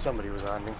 Somebody was on me.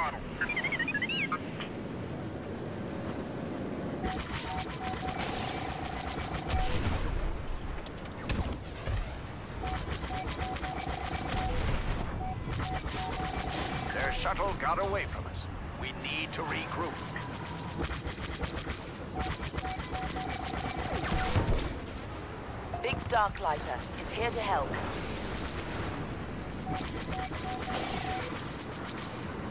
Throttle. Their shuttle got away from us. We need to regroup. Biggs Darklighter is here to help.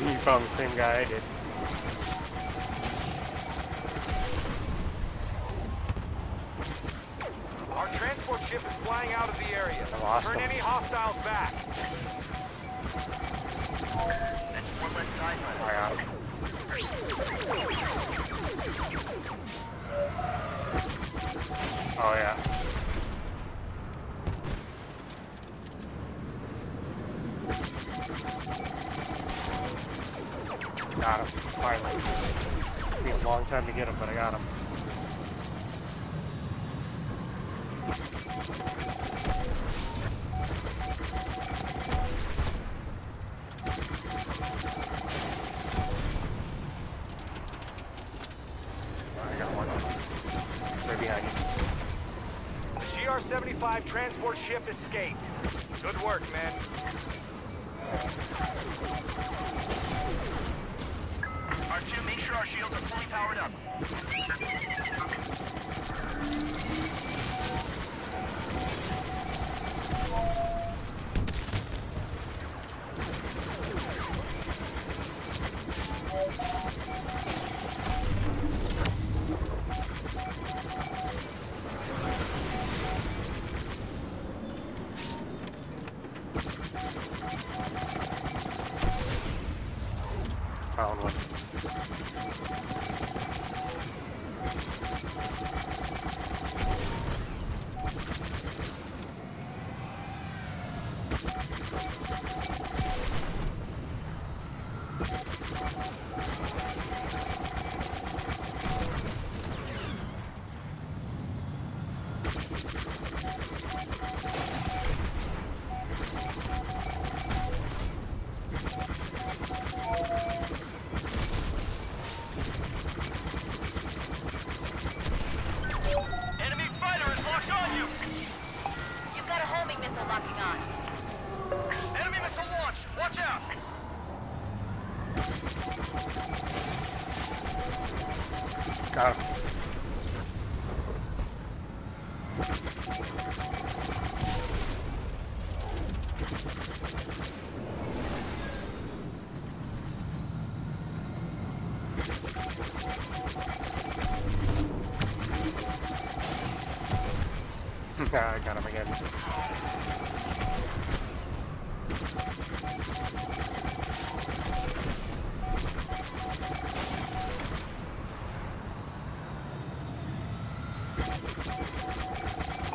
You found the same guy I did. Our transport ship is flying out of the area. Turn him. any hostiles back. That's one less time left. I. Oh yeah. Got him. Finally. Me a long time to get him, but I got him. I got one. Right behind you. The GR-75 transport ship escaped. Good work, men. R2, make sure our shields are fully powered up. Enemy I got him again.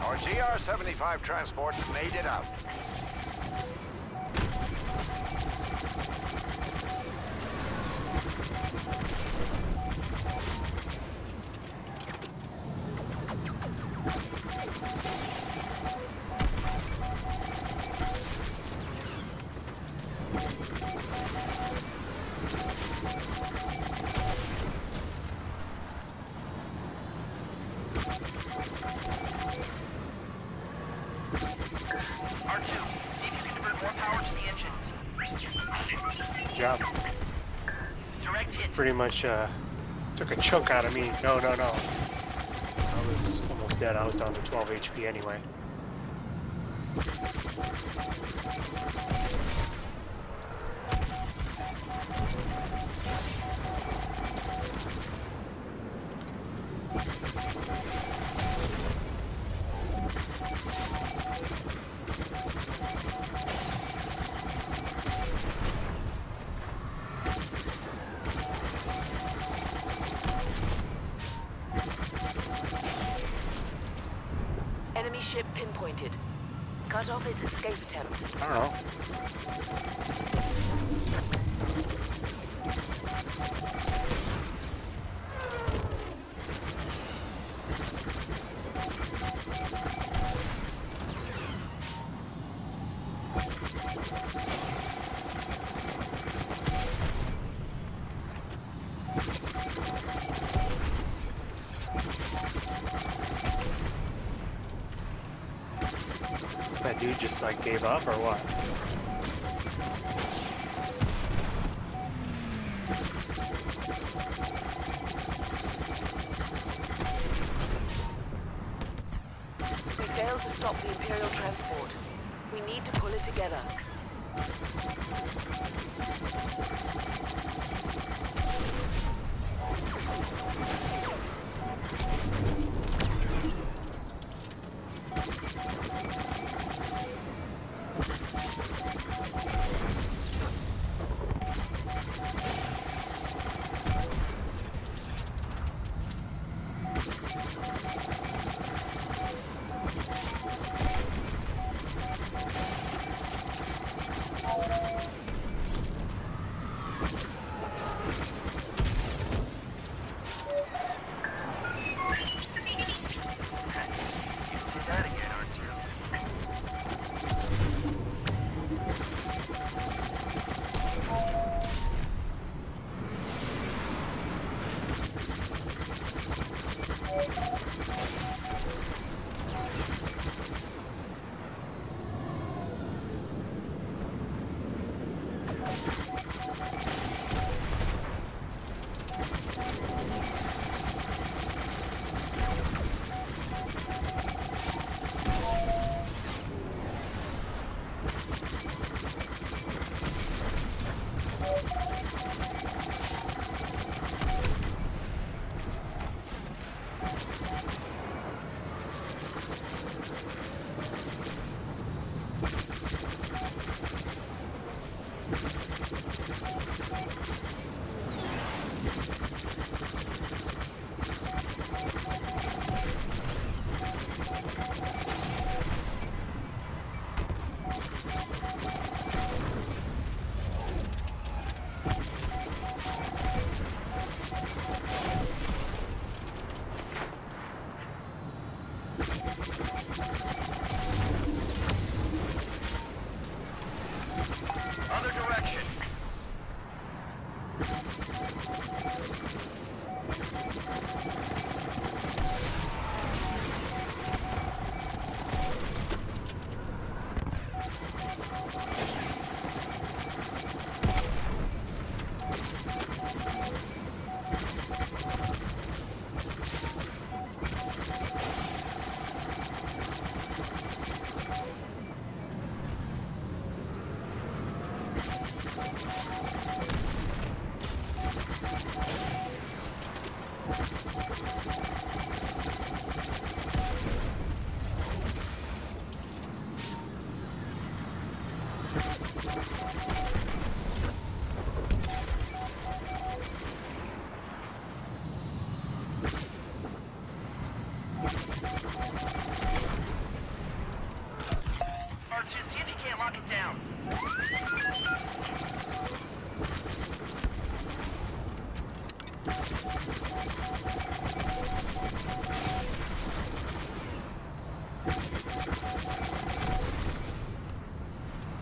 Our GR-75 transport made it out. Job. Pretty much uh, took a chunk out of me. No, no, no. I was almost dead. I was down to 12 HP anyway. Enemy ship pinpointed. Cut off its escape attempt. I don't know. That dude just like gave up or what? We failed to stop the Imperial transport. We need to pull it together. すいません。Direction.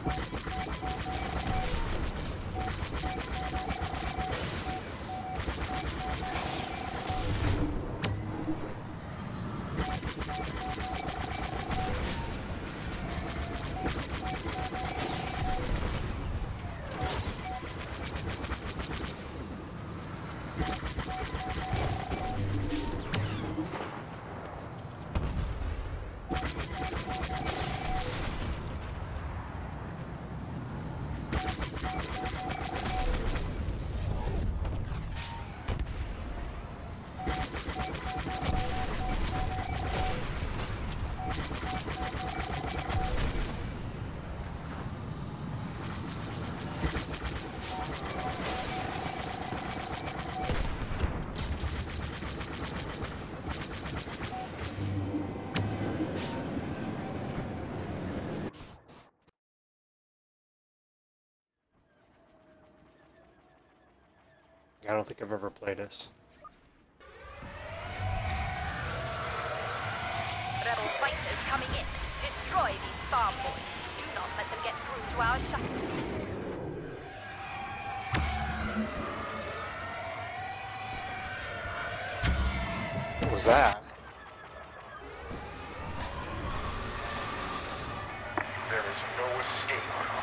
R2, see if you can't lock it down. I don't think I've ever played this. Rebel fighters coming in. Destroy these farm boys. Do not let them get through to our shuttle. What was that? There is no escape.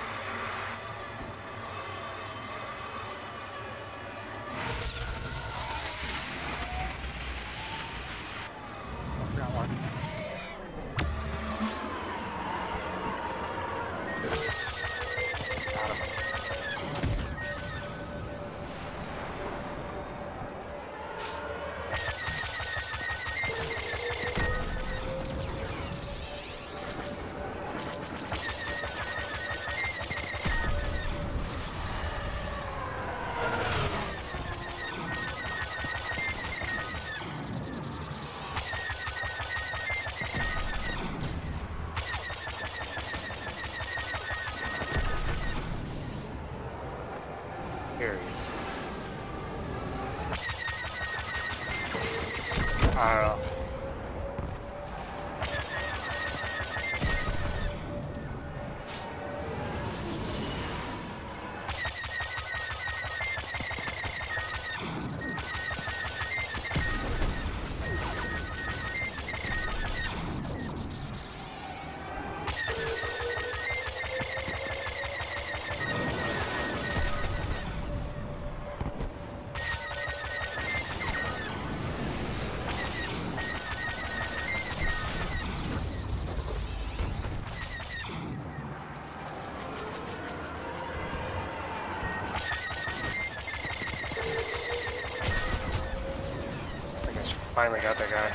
Finally got that guy.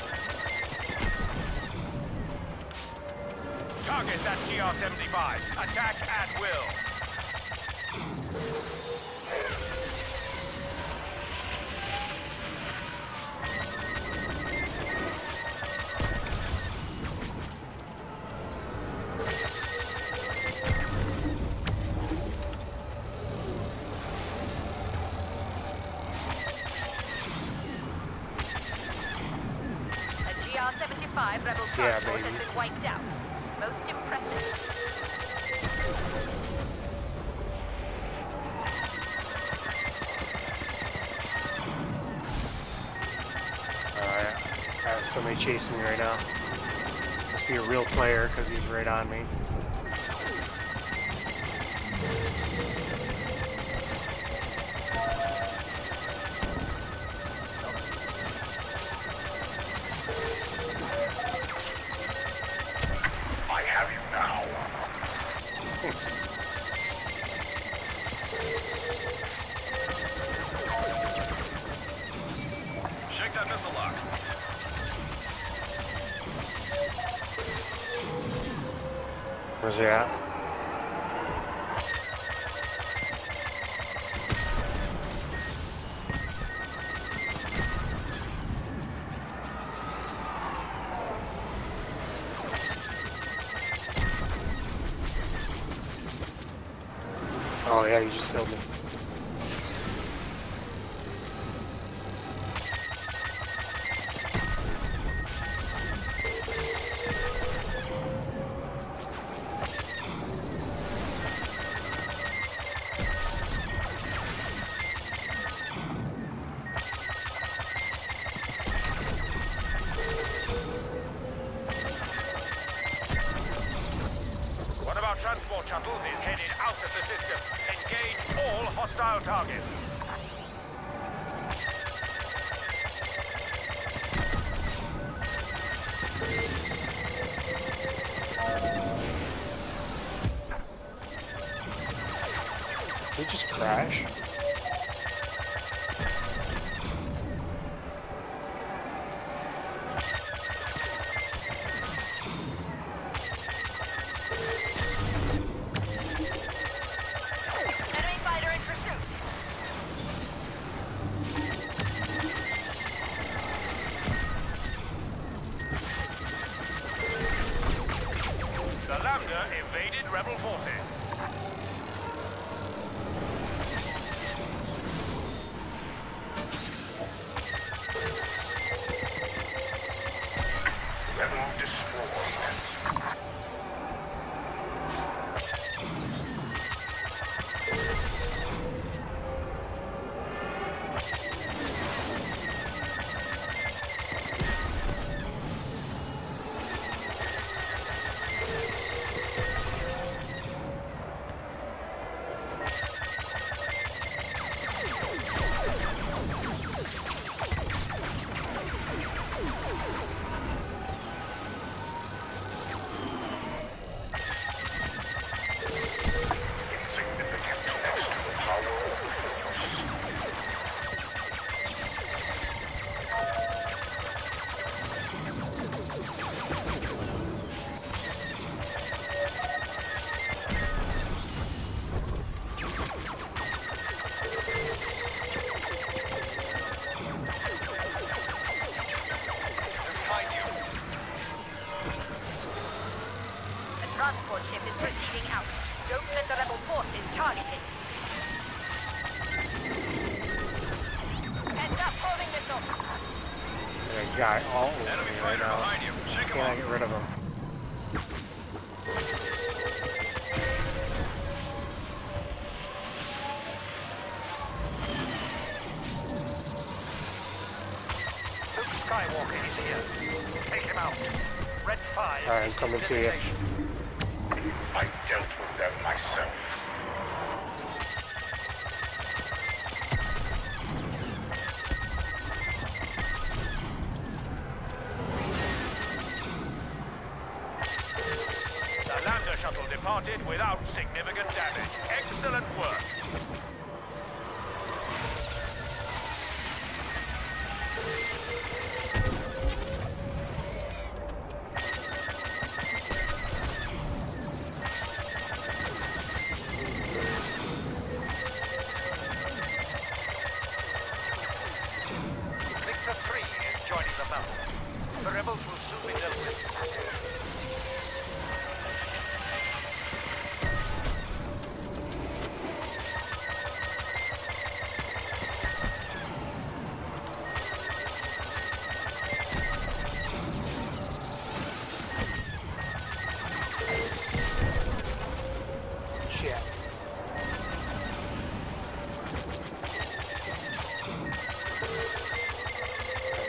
Target that GR-75. Attack at will. Yeah, baby. has been wiped out. Most impressive. Alright. I have somebody chasing me right now. Must be a real player because he's right on me. ones yet. Oh yeah, you just killed me. crash. a guy oh, all over Enemy me right now. Can I get rid of him? Luke Skywalker is here. Take him out. Red 5. I'm coming to you. I dealt with them myself.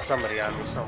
somebody on me so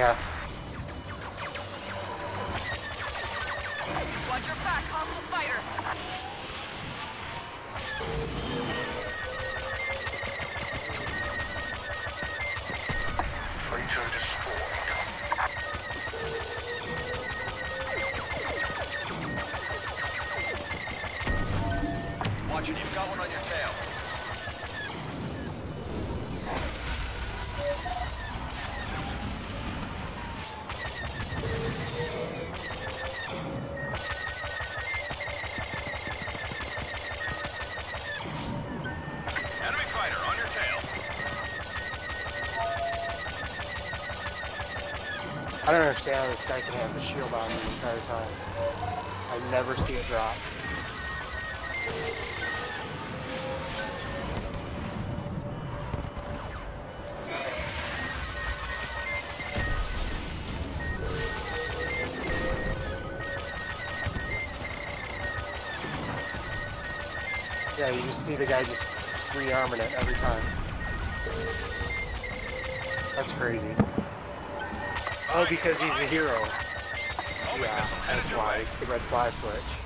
Yeah. I don't understand how this guy can have the shield on the entire time. I never see it drop. Yeah, you just see the guy just rearming it every time. That's crazy. Oh, because he's a hero. Yeah, that's why. It's the red flag switch.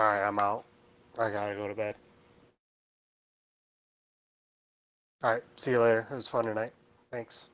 Alright, I'm out. I gotta go to bed. Alright, see you later. It was fun tonight. Thanks.